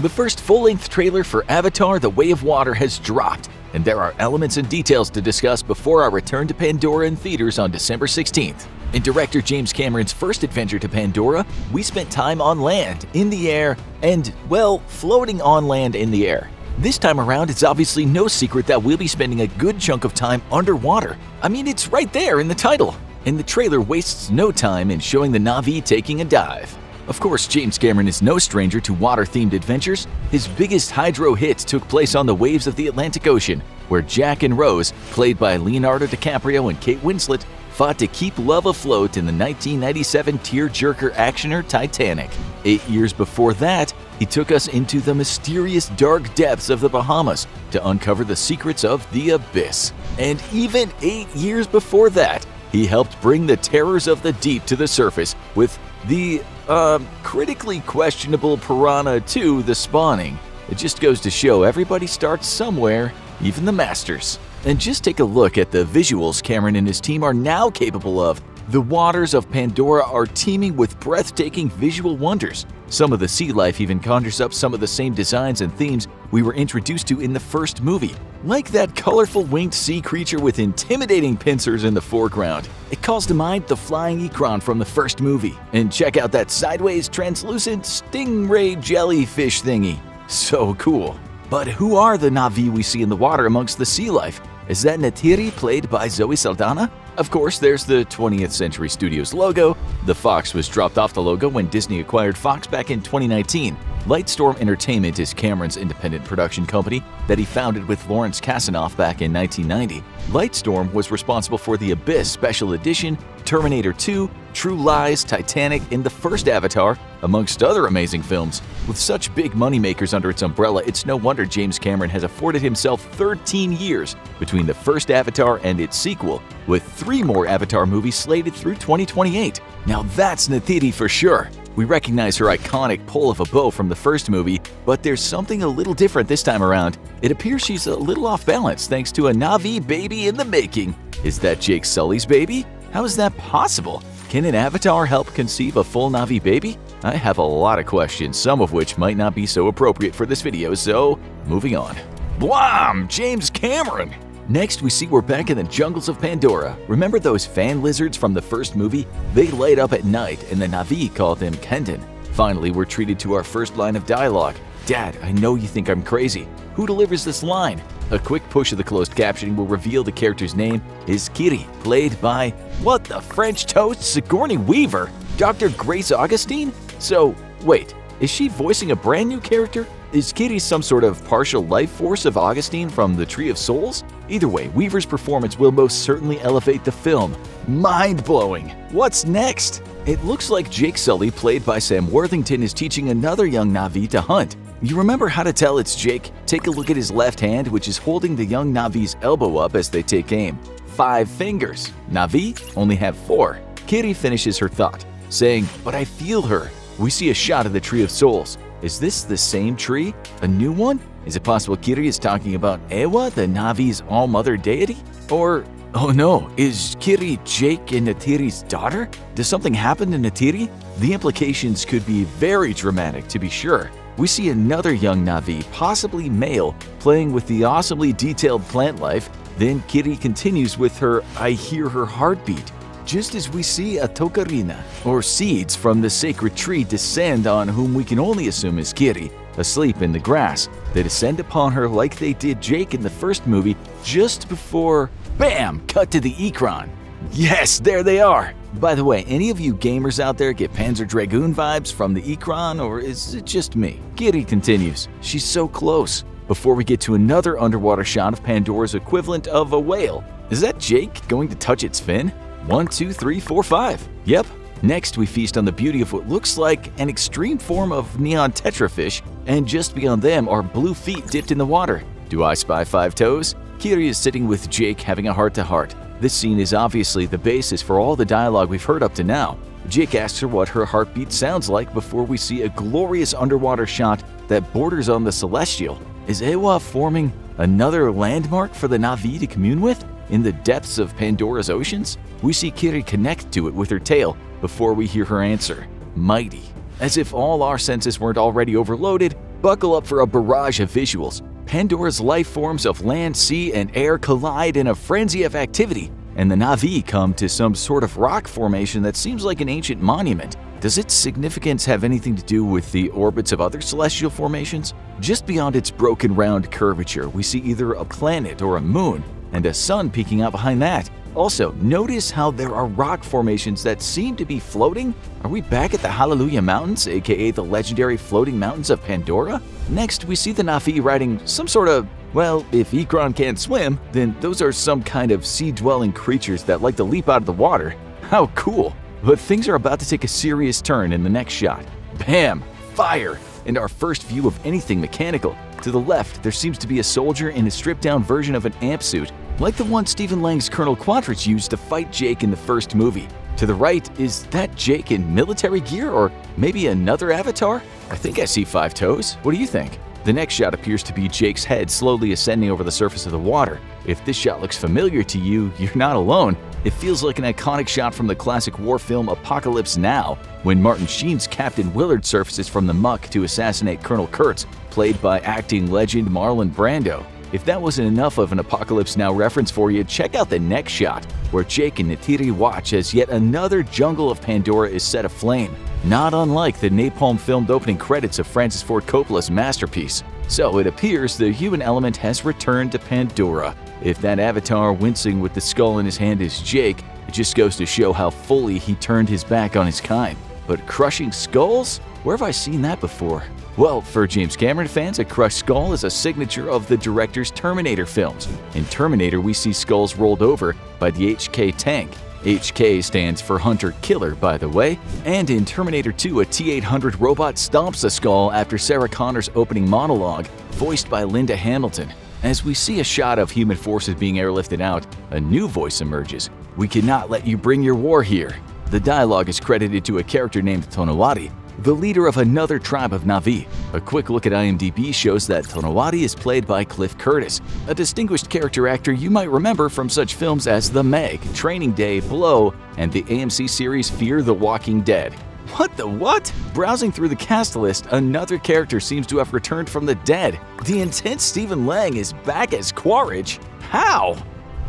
The first full-length trailer for Avatar The Way of Water has dropped, and there are elements and details to discuss before our return to Pandora in theaters on December 16th. In director James Cameron's first adventure to Pandora, we spent time on land, in the air, and, well, floating on land in the air. This time around, it's obviously no secret that we'll be spending a good chunk of time underwater. I mean, it's right there in the title. And the trailer wastes no time in showing the Na'vi taking a dive. Of course, James Cameron is no stranger to water-themed adventures. His biggest hydro hits took place on the waves of the Atlantic Ocean, where Jack and Rose, played by Leonardo DiCaprio and Kate Winslet, fought to keep love afloat in the 1997 tear-jerker actioner Titanic. Eight years before that, he took us into the mysterious dark depths of the Bahamas to uncover the secrets of the abyss. And even eight years before that, he helped bring the terrors of the deep to the surface with the, uh, critically questionable Piranha 2 The Spawning. It just goes to show everybody starts somewhere, even the masters. And just take a look at the visuals Cameron and his team are now capable of. The waters of Pandora are teeming with breathtaking visual wonders. Some of the sea life even conjures up some of the same designs and themes we were introduced to in the first movie, like that colorful winged sea creature with intimidating pincers in the foreground. It calls to mind the flying Ikran from the first movie. And check out that sideways translucent stingray jellyfish thingy. So cool. But who are the Na'vi we see in the water amongst the sea life? Is that Neytiri played by Zoe Saldana? Of course, there's the 20th Century Studios logo. The Fox was dropped off the logo when Disney acquired Fox back in 2019. Lightstorm Entertainment is Cameron's independent production company that he founded with Lawrence Kasanoff back in 1990. Lightstorm was responsible for The Abyss Special Edition, Terminator 2, True Lies, Titanic, and the first Avatar, amongst other amazing films. With such big moneymakers under its umbrella, it's no wonder James Cameron has afforded himself 13 years between the first Avatar and its sequel, with three more Avatar movies slated through 2028. Now that's Neytiri for sure. We recognize her iconic pull of a bow from the first movie, but there's something a little different this time around. It appears she's a little off balance thanks to a Na'vi baby in the making. Is that Jake Sully's baby? How is that possible? Can an avatar help conceive a full Na'vi baby? I have a lot of questions, some of which might not be so appropriate for this video, so moving on. Blam! James Cameron! Next, we see we're back in the jungles of Pandora. Remember those fan lizards from the first movie? They light up at night, and the Na'vi call them Kenten. Finally, we're treated to our first line of dialogue. Dad, I know you think I'm crazy. Who delivers this line? A quick push of the closed captioning will reveal the character's name is Kiri, played by, what the French toast, Sigourney Weaver? Dr. Grace Augustine? So, wait, is she voicing a brand new character? Is Kiri some sort of partial life force of Augustine from the Tree of Souls? Either way, Weaver's performance will most certainly elevate the film. Mind blowing! What's next? It looks like Jake Sully, played by Sam Worthington, is teaching another young Na'vi to hunt. You remember how to tell it's Jake? Take a look at his left hand, which is holding the young Na'vi's elbow up as they take aim. Five fingers. Na'vi only have four. Kiri finishes her thought, saying, But I feel her. We see a shot of the Tree of Souls. Is this the same tree? A new one? Is it possible Kiri is talking about Eywa, the Na'vi's all-mother deity? Or, oh no, is Kiri Jake and Neytiri's daughter? Does something happen to Neytiri? The implications could be very dramatic, to be sure. We see another young Na'vi, possibly male, playing with the awesomely detailed plant life. Then Kiri continues with her I hear her heartbeat just as we see a tokarina, or seeds from the sacred tree descend on whom we can only assume is Kiri, asleep in the grass. They descend upon her like they did Jake in the first movie, just before, BAM! Cut to the Ikran. Yes, there they are! By the way, any of you gamers out there get Panzer Dragoon vibes from the Ikran, or is it just me? Kiri continues, she's so close. Before we get to another underwater shot of Pandora's equivalent of a whale. Is that Jake going to touch its fin? One, two, three, four, five. Yep. Next, we feast on the beauty of what looks like an extreme form of neon tetrafish, and just beyond them are blue feet dipped in the water. Do I spy five toes? Kiri is sitting with Jake having a heart-to-heart. -heart. This scene is obviously the basis for all the dialogue we've heard up to now. Jake asks her what her heartbeat sounds like before we see a glorious underwater shot that borders on the celestial. Is Eywa forming another landmark for the Na'vi to commune with? In the depths of Pandora's oceans, we see Kiri connect to it with her tail before we hear her answer, mighty. As if all our senses weren't already overloaded, Buckle up for a barrage of visuals. Pandora's life forms of land, sea, and air collide in a frenzy of activity, and the Na'vi come to some sort of rock formation that seems like an ancient monument. Does its significance have anything to do with the orbits of other celestial formations? Just beyond its broken round curvature, we see either a planet or a moon, and a sun peeking out behind that. Also, notice how there are rock formations that seem to be floating? Are we back at the Hallelujah Mountains, aka the legendary floating mountains of Pandora? Next, we see the Na'vi riding some sort of well, if Ikran can't swim, then those are some kind of sea-dwelling creatures that like to leap out of the water. How cool! But things are about to take a serious turn in the next shot. Bam! Fire! And our first view of anything mechanical. To the left, there seems to be a soldier in a stripped-down version of an amp suit like the one Stephen Lang's Colonel Quaritch used to fight Jake in the first movie. To the right, is that Jake in military gear or maybe another avatar? I think I see five toes. What do you think? The next shot appears to be Jake's head slowly ascending over the surface of the water. If this shot looks familiar to you, you're not alone. It feels like an iconic shot from the classic war film Apocalypse Now, when Martin Sheen's Captain Willard surfaces from the muck to assassinate Colonel Kurtz, played by acting legend Marlon Brando. If that wasn't enough of an Apocalypse Now reference for you, check out the next shot, where Jake and Neytiri watch as yet another jungle of Pandora is set aflame, not unlike the napalm-filmed opening credits of Francis Ford Coppola's masterpiece. So it appears the human element has returned to Pandora. If that avatar wincing with the skull in his hand is Jake, it just goes to show how fully he turned his back on his kind. But crushing skulls? Where have I seen that before? Well, for James Cameron fans, a crushed skull is a signature of the director's Terminator films. In Terminator, we see skulls rolled over by the HK tank. HK stands for Hunter Killer, by the way. And in Terminator 2, a T-800 robot stomps a skull after Sarah Connor's opening monologue, voiced by Linda Hamilton. As we see a shot of human forces being airlifted out, a new voice emerges. We cannot let you bring your war here. The dialogue is credited to a character named Tonowari, the leader of another tribe of Na'vi. A quick look at IMDb shows that Tonowari is played by Cliff Curtis, a distinguished character actor you might remember from such films as The Meg, Training Day, Blow, and the AMC series Fear the Walking Dead. What the what? Browsing through the cast list, another character seems to have returned from the dead. The intense Stephen Lang is back as Quaritch? How?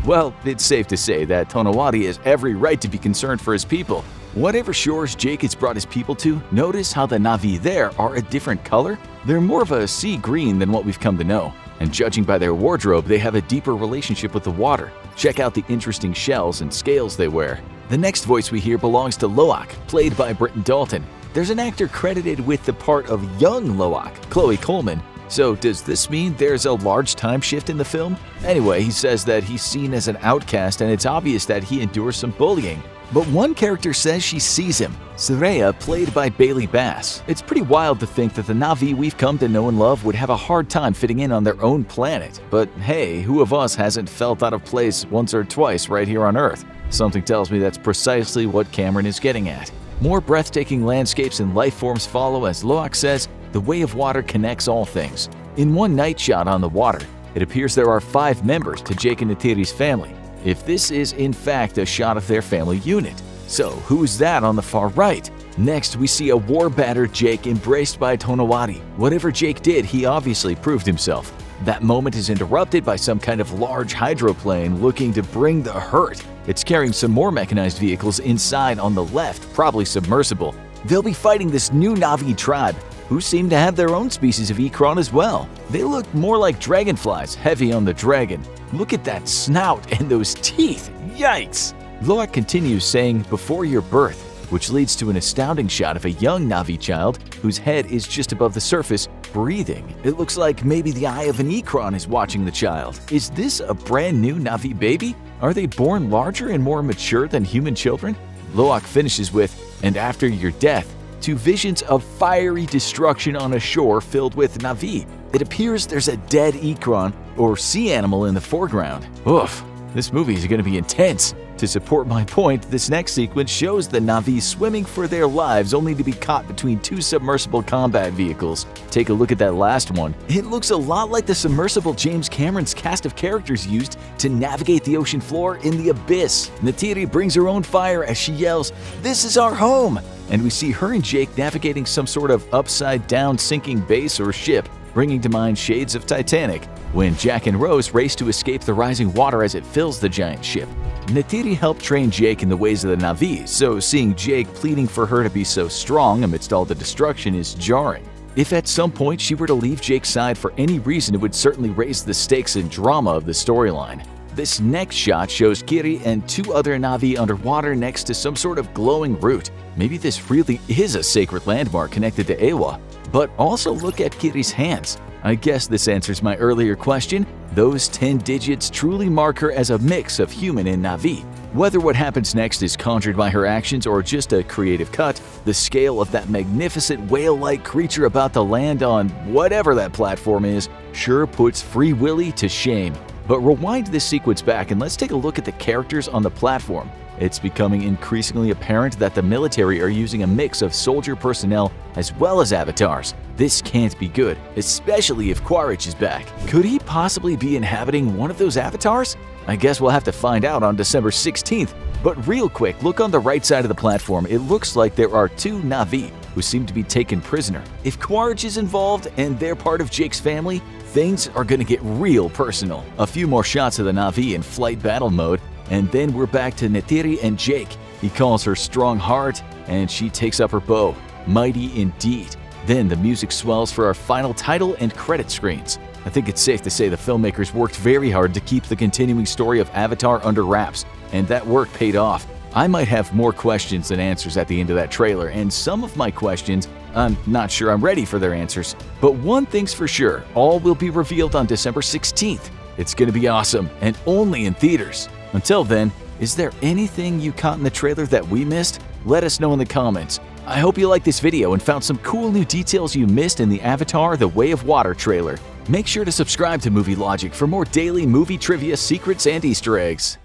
Well, it's safe to say that Tonowari has every right to be concerned for his people, Whatever shores Jake has brought his people to, notice how the Na'vi there are a different color? They're more of a sea green than what we've come to know. And judging by their wardrobe, they have a deeper relationship with the water. Check out the interesting shells and scales they wear. The next voice we hear belongs to Lo'ak, played by Britain Dalton. There's an actor credited with the part of young Lo'ak, Chloe Coleman. So does this mean there's a large time shift in the film? Anyway, he says that he's seen as an outcast and it's obvious that he endures some bullying. But one character says she sees him, Tsireya, played by Bailey Bass. It's pretty wild to think that the Na'vi we've come to know and love would have a hard time fitting in on their own planet. But hey, who of us hasn't felt out of place once or twice right here on Earth? Something tells me that's precisely what Cameron is getting at. More breathtaking landscapes and life forms follow as Lo'ak says, the way of water connects all things. In one night shot on the water, it appears there are five members to Jake and Neytiri's family, if this is in fact a shot of their family unit. So who's that on the far right? Next, we see a war-battered Jake embraced by Tonowari. Whatever Jake did, he obviously proved himself. That moment is interrupted by some kind of large hydroplane looking to bring the hurt. It's carrying some more mechanized vehicles inside on the left, probably submersible. They'll be fighting this new Na'vi tribe, who seem to have their own species of Ikran as well. They look more like dragonflies, heavy on the dragon. Look at that snout and those teeth, yikes! Lo'ak continues saying, before your birth, which leads to an astounding shot of a young Na'vi child whose head is just above the surface, breathing. It looks like maybe the eye of an Ikran is watching the child. Is this a brand new Na'vi baby? Are they born larger and more mature than human children? Lo'ak finishes with, and after your death, to visions of fiery destruction on a shore filled with Na'vi. It appears there's a dead Ikran or sea animal in the foreground. Oof, this movie is going to be intense. To support my point, this next sequence shows the Na'vi swimming for their lives only to be caught between two submersible combat vehicles. Take a look at that last one. It looks a lot like the submersible James Cameron's cast of characters used to navigate the ocean floor in The Abyss. Neytiri brings her own fire as she yells, This is our home! And we see her and Jake navigating some sort of upside-down sinking base or ship, bringing to mind shades of Titanic, when Jack and Rose race to escape the rising water as it fills the giant ship. Neytiri helped train Jake in the ways of the Na'vi, so seeing Jake pleading for her to be so strong amidst all the destruction is jarring. If at some point she were to leave Jake's side for any reason, it would certainly raise the stakes and drama of the storyline. This next shot shows Kiri and two other Na'vi underwater next to some sort of glowing root. Maybe this really is a sacred landmark connected to Eywa. But also look at Kiri's hands. I guess this answers my earlier question. Those 10 digits truly mark her as a mix of human and Na'vi. Whether what happens next is conjured by her actions or just a creative cut, the scale of that magnificent whale-like creature about to land on whatever that platform is sure puts Free Willy to shame. But rewind this sequence back and let's take a look at the characters on the platform. It's becoming increasingly apparent that the military are using a mix of soldier personnel as well as avatars. This can't be good, especially if Quaritch is back. Could he possibly be inhabiting one of those avatars? I guess we'll have to find out on December 16th. But real quick, look on the right side of the platform. It looks like there are two Na'vi who seem to be taken prisoner. If Quaritch is involved and they're part of Jake's family, things are gonna get real personal. A few more shots of the Na'vi in flight battle mode, and then we're back to Neytiri and Jake. He calls her strong heart, and she takes up her bow. Mighty indeed. Then the music swells for our final title and credit screens. I think it's safe to say the filmmakers worked very hard to keep the continuing story of Avatar under wraps, and that work paid off. I might have more questions than answers at the end of that trailer, and some of my questions I'm not sure I'm ready for their answers. But one thing's for sure, all will be revealed on December 16th. It's gonna be awesome, and only in theaters. Until then, is there anything you caught in the trailer that we missed? Let us know in the comments. I hope you liked this video and found some cool new details you missed in the Avatar The Way of Water trailer. Make sure to subscribe to Movie Logic for more daily movie trivia secrets and Easter eggs.